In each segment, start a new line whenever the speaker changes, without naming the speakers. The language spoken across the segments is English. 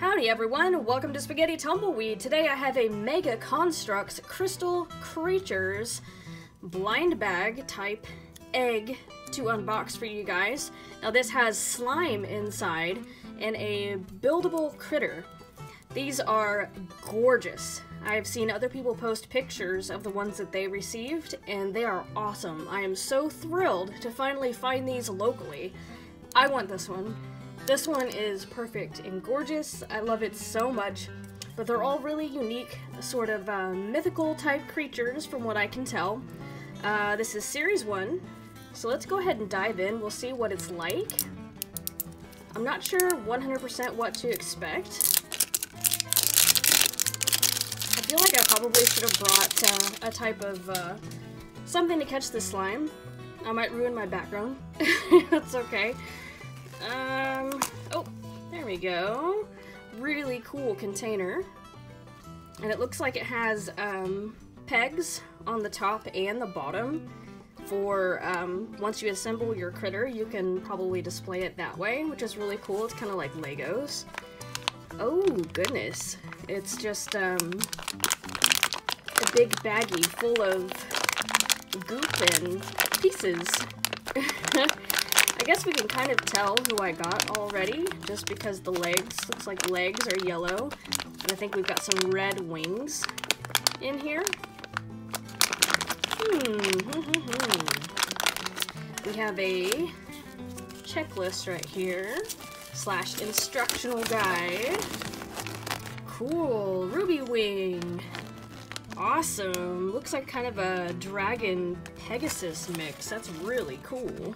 Howdy everyone, welcome to Spaghetti Tumbleweed. Today I have a Mega Construx Crystal Creatures blind bag type egg to unbox for you guys. Now this has slime inside and a buildable critter. These are gorgeous. I've seen other people post pictures of the ones that they received, and they are awesome. I am so thrilled to finally find these locally. I want this one. This one is perfect and gorgeous. I love it so much. But they're all really unique, sort of uh, mythical type creatures from what I can tell. Uh, this is Series 1, so let's go ahead and dive in. We'll see what it's like. I'm not sure 100% what to expect. I feel like I probably should have brought uh, a type of uh, something to catch the slime. I might ruin my background. That's okay. There we go. Really cool container. And it looks like it has um, pegs on the top and the bottom for um, once you assemble your critter, you can probably display it that way, which is really cool. It's kind of like Legos. Oh, goodness. It's just um, a big baggie full of goop and pieces. I guess we can kind of tell who I got already, just because the legs, looks like legs are yellow. And I think we've got some red wings in here. Hmm. we have a checklist right here, slash instructional guide. Cool, ruby wing. Awesome. Looks like kind of a dragon Pegasus mix. That's really cool.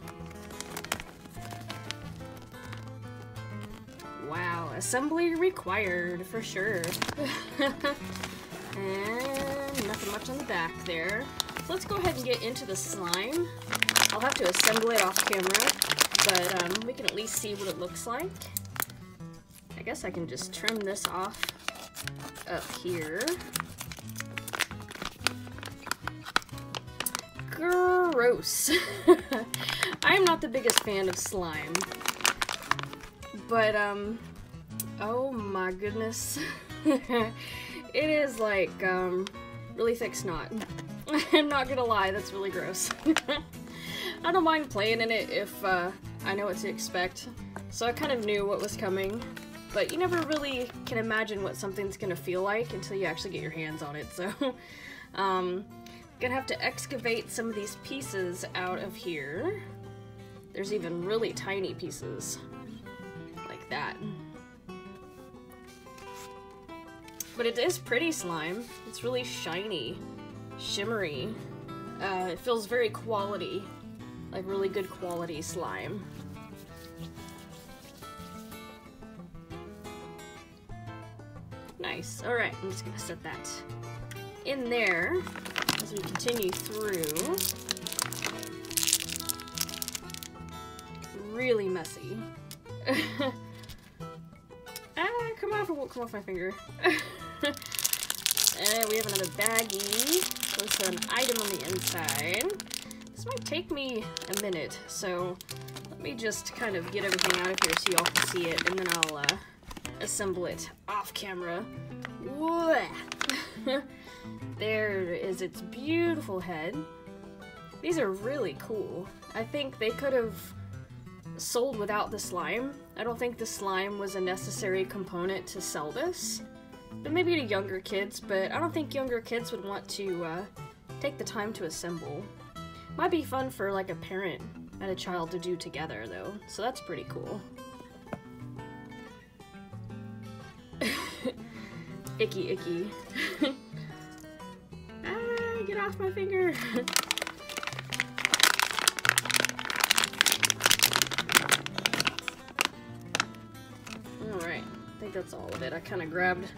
Assembly required for sure. and nothing much on the back there. So let's go ahead and get into the slime. I'll have to assemble it off camera, but um, we can at least see what it looks like. I guess I can just trim this off up here. Gross. I am not the biggest fan of slime. But, um, oh my goodness. it is like, um, really thick snot. I'm not gonna lie, that's really gross. I don't mind playing in it if, uh, I know what to expect. So I kind of knew what was coming. But you never really can imagine what something's gonna feel like until you actually get your hands on it, so... um, gonna have to excavate some of these pieces out of here. There's even really tiny pieces like that. But it is pretty slime. It's really shiny, shimmery. Uh, it feels very quality, like really good quality slime. Nice. Alright, I'm just gonna set that in there as we continue through. Really messy. come off, it won't come off my finger. and we have another baggie with an item on the inside. This might take me a minute, so let me just kind of get everything out of here so y'all can see it, and then I'll uh, assemble it off camera. there is its beautiful head. These are really cool. I think they could have sold without the slime. I don't think the slime was a necessary component to sell this. But maybe to younger kids, but I don't think younger kids would want to uh, take the time to assemble. Might be fun for like a parent and a child to do together though, so that's pretty cool. icky icky. ah, get off my finger! that's all of it. I kind of grabbed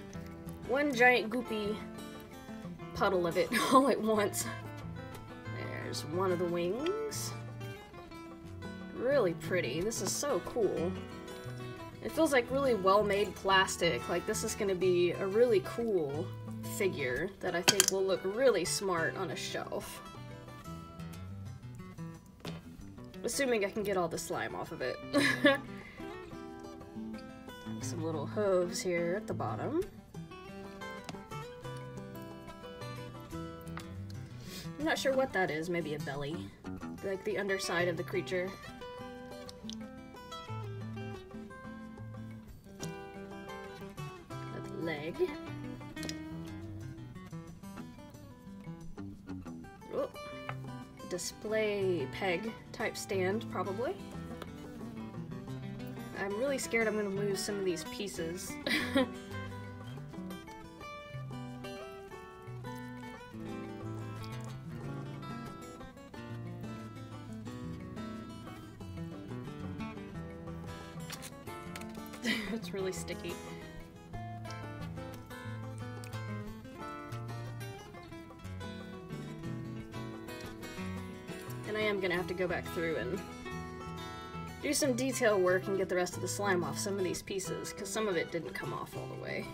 one giant goopy puddle of it all at once. There's one of the wings. Really pretty. This is so cool. It feels like really well-made plastic. Like this is going to be a really cool figure that I think will look really smart on a shelf. Assuming I can get all the slime off of it. some little hooves here at the bottom. I'm not sure what that is, maybe a belly. Like the underside of the creature. Leg. Oh. Display peg type stand, probably. Really scared I'm going to lose some of these pieces. it's really sticky. And I am gonna have to go back through and do some detail work and get the rest of the slime off some of these pieces, because some of it didn't come off all the way.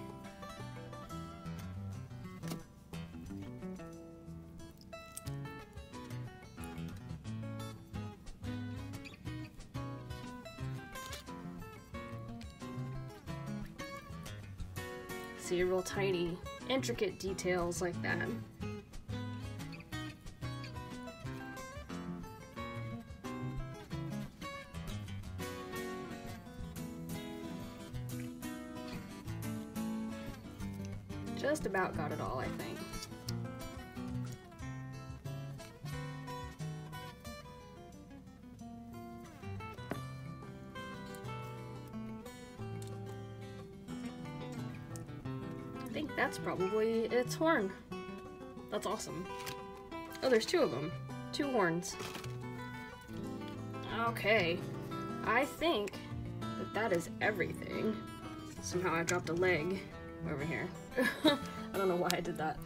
See real tiny, intricate details like that. Just about got it all, I think. I think that's probably its horn. That's awesome. Oh, there's two of them. Two horns. Okay. I think that that is everything. Somehow I dropped a leg over here. I don't know why I did that.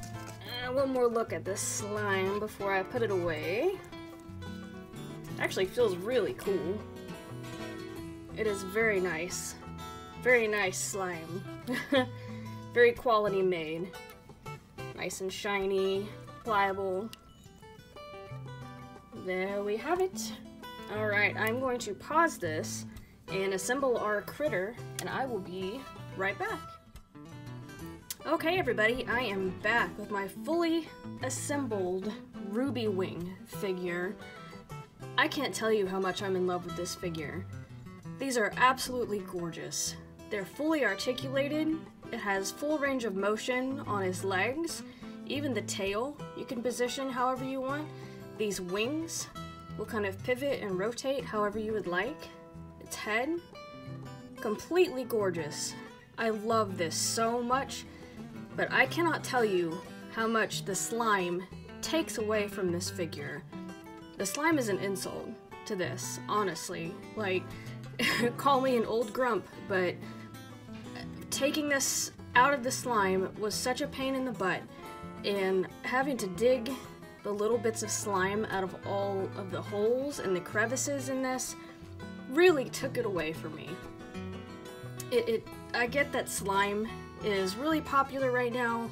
Uh, one more look at this slime before I put it away. Actually feels really cool. It is very nice. Very nice slime. very quality made. Nice and shiny, pliable. There we have it. Alright, I'm going to pause this and assemble our critter, and I will be right back. Okay, everybody, I am back with my fully assembled Ruby Wing figure. I can't tell you how much I'm in love with this figure. These are absolutely gorgeous. They're fully articulated, it has full range of motion on his legs, even the tail you can position however you want. These wings will kind of pivot and rotate however you would like. Its head, completely gorgeous. I love this so much, but I cannot tell you how much the slime takes away from this figure. The slime is an insult to this, honestly. Like, call me an old grump, but taking this out of the slime was such a pain in the butt, and having to dig the little bits of slime out of all of the holes and the crevices in this really took it away from me. It, it I get that slime is really popular right now,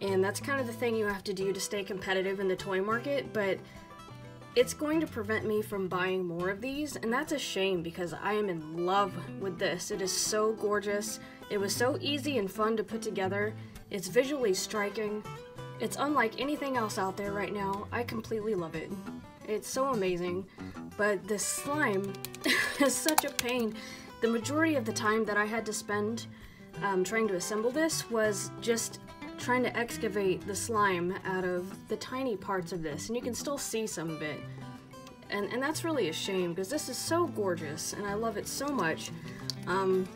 and that's kind of the thing you have to do to stay competitive in the toy market, but it's going to prevent me from buying more of these, and that's a shame because I am in love with this. It is so gorgeous. It was so easy and fun to put together. It's visually striking. It's unlike anything else out there right now. I completely love it. It's so amazing. But this slime is such a pain. The majority of the time that I had to spend um, trying to assemble this was just trying to excavate the slime out of the tiny parts of this, and you can still see some of it. And, and that's really a shame, because this is so gorgeous, and I love it so much. Um,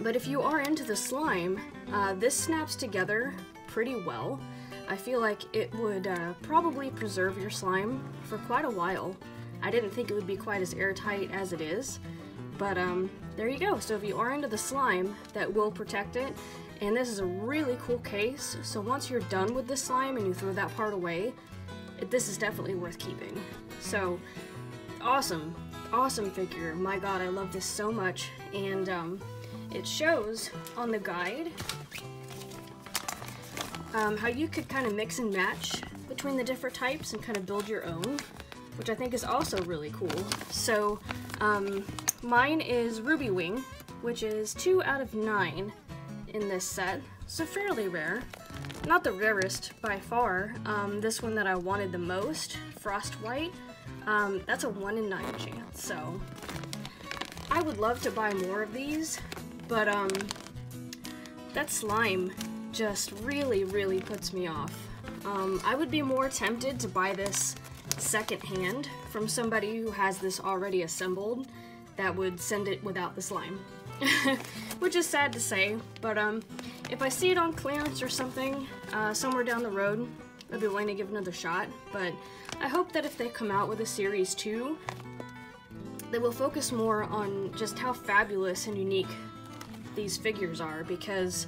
but if you are into the slime, uh, this snaps together pretty well. I feel like it would uh, probably preserve your slime for quite a while. I didn't think it would be quite as airtight as it is, but um, there you go. So if you are into the slime, that will protect it. And this is a really cool case, so once you're done with the slime and you throw that part away, this is definitely worth keeping. So, awesome, awesome figure. My god, I love this so much. And um, it shows on the guide um, how you could kind of mix and match between the different types and kind of build your own, which I think is also really cool. So, um, mine is Ruby Wing, which is 2 out of 9 in this set, so fairly rare. Not the rarest by far. Um, this one that I wanted the most, Frost White, um, that's a 1 in 9 chance, so I would love to buy more of these, but um, that slime just really, really puts me off. Um, I would be more tempted to buy this secondhand from somebody who has this already assembled that would send it without the slime. Which is sad to say, but um, if I see it on clearance or something uh, somewhere down the road, I'd be willing to give another shot. But I hope that if they come out with a series 2, they will focus more on just how fabulous and unique these figures are because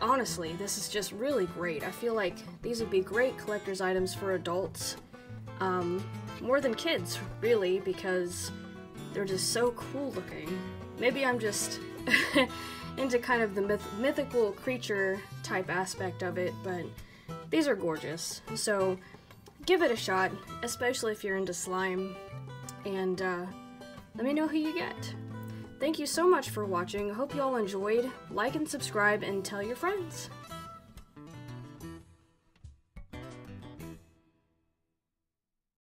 honestly, this is just really great. I feel like these would be great collector's items for adults, um, more than kids, really, because they're just so cool looking. Maybe I'm just into kind of the myth mythical creature type aspect of it, but these are gorgeous. So give it a shot, especially if you're into slime, and uh, let me know who you get. Thank you so much for watching. Hope you all enjoyed. Like and subscribe and tell your friends.